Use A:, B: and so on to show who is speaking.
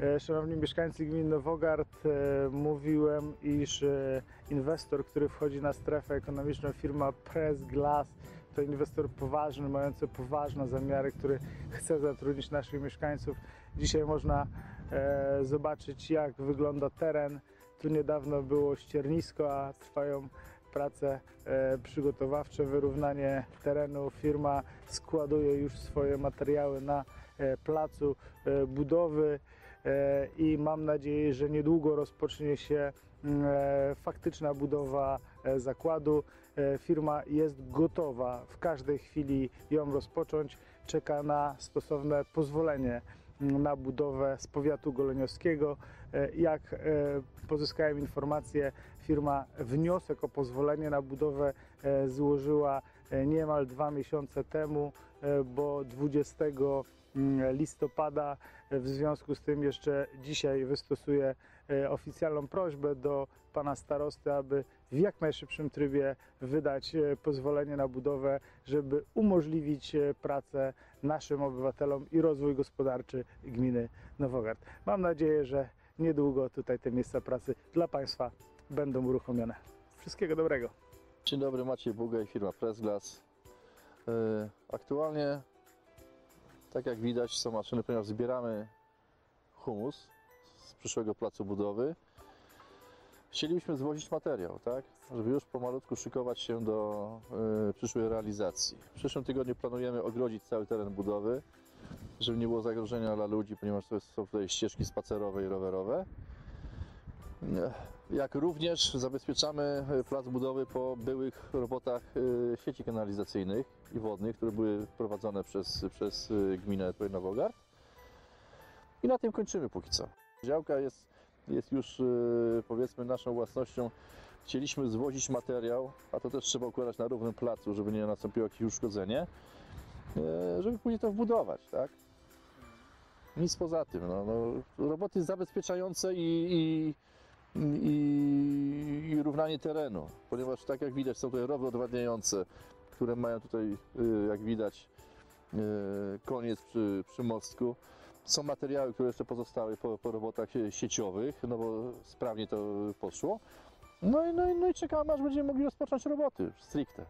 A: E, Szanowni mieszkańcy gminy Nowogard, e, mówiłem, iż e, inwestor, który wchodzi na strefę ekonomiczną, firma Press Glass, to inwestor poważny, mający poważne zamiary, który chce zatrudnić naszych mieszkańców. Dzisiaj można zobaczyć, jak wygląda teren. Tu niedawno było ściernisko, a trwają prace przygotowawcze, wyrównanie terenu. Firma składuje już swoje materiały na placu budowy i mam nadzieję, że niedługo rozpocznie się mm, e, faktyczna budowa e, zakładu. E, Firma jest gotowa w każdej chwili ją rozpocząć. Czeka na stosowne pozwolenie mm, na budowę z powiatu goleniowskiego. E, Jak e, pozyskałem informację, firma wniosek o pozwolenie na budowę e, złożyła e, niemal dwa miesiące temu, e, bo 20 mm, listopada w związku z tym jeszcze dzisiaj wystosuję oficjalną prośbę do pana starosty, aby w jak najszybszym trybie wydać pozwolenie na budowę, żeby umożliwić pracę naszym obywatelom i rozwój gospodarczy gminy Nowogard. Mam nadzieję, że niedługo tutaj te miejsca pracy dla Państwa będą uruchomione. Wszystkiego dobrego.
B: Dzień dobry, Maciej Bugaj, firma Pressglass. Yy, Aktualnie, tak jak widać, są maszyny, ponieważ zbieramy humus z przyszłego placu budowy. Chcielibyśmy zwozić materiał, tak? Żeby już pomalutku szykować się do yy, przyszłej realizacji. W przyszłym tygodniu planujemy ogrodzić cały teren budowy, żeby nie było zagrożenia dla ludzi, ponieważ to są tutaj ścieżki spacerowe i rowerowe. Jak również zabezpieczamy e, plac budowy po byłych robotach e, sieci kanalizacyjnych i wodnych, które były prowadzone przez, przez e, gminę tutaj Nowogard. I na tym kończymy póki co. Działka jest, jest już powiedzmy naszą własnością. Chcieliśmy zwozić materiał, a to też trzeba układać na równym placu, żeby nie nastąpiło jakieś uszkodzenie, żeby później to wbudować, tak? Nic poza tym. No, no, roboty zabezpieczające i, i i, i równanie terenu, ponieważ tak jak widać są tutaj rowy odwadniające, które mają tutaj, y, jak widać, y, koniec przy, przy mostku. Są materiały, które jeszcze pozostały po, po robotach sie- sieciowych, no bo sprawnie to poszło. No i, no, i, no i czekamy, aż będziemy mogli rozpocząć roboty stricte.